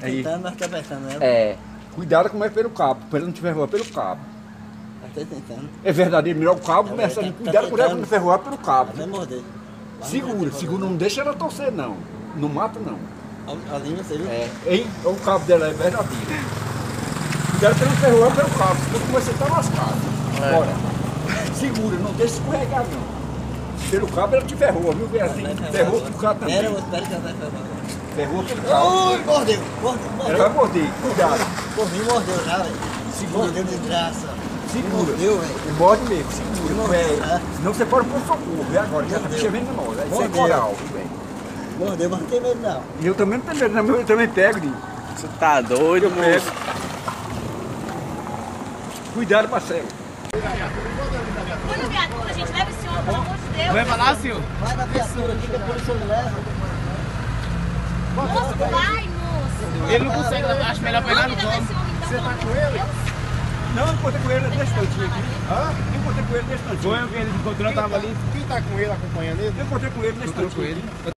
Tá tentando, mas tá apertando, né? É. Cuidado como é pelo cabo, para ele não te ferroar pelo cabo. Mas tá tentando. É verdadeiro, melhor o cabo, É, começa tá- ali. tá Cuidado com ela não ferroar pelo cabo. Vai morder. Vai Segura, segura, não deixa ela torcer não. Não mata não. A, a linha, você viu? É, hein? O cabo dela é verdadeiro. Cuidado pra não ferroar pelo cabo, senão você tá lascado. Bora. Segura, não deixa escorregar não. Pelo cabo ela te ferrou, viu? Assim, ferrou pro cabo também. Espera, eu espero que ela vai ferrar. Pelo cabo. Ui, mordeu, mordeu, Ela mordeu. vai morder, cuidado. Por mim mordeu já, velho. Segura. Mordeu de graça. Segura. Mordeu, velho. E morde mesmo, segura. Mordeu, velho. né? Senão você pode pôr socorro, vê agora, já tá Mordeu. chovendo nós. Sem Mordeu. coral, velho. Mordeu, mas não tem medo não. E eu também não tenho medo, não, eu também pego, Dinho. Você tá doido, moço? Cuidado, Marcelo. Olha, viatura, gente, leva esse homem, pelo amor de Deus. Leva lá, senhor. Vai na viatura aqui a polícia me leva. Moço, vai, moço. Ele não consegue, eu acho melhor pegar no colo. Você tá com ele? Não, eu encontrei com ele nesse cantinho aqui. Hã? Eu encontrei com ele nesse cantinho. Foi o que ele encontrou, tava ali. Quem tá com ele acompanhando ele? Eu encontrei com ele nesse Encontrou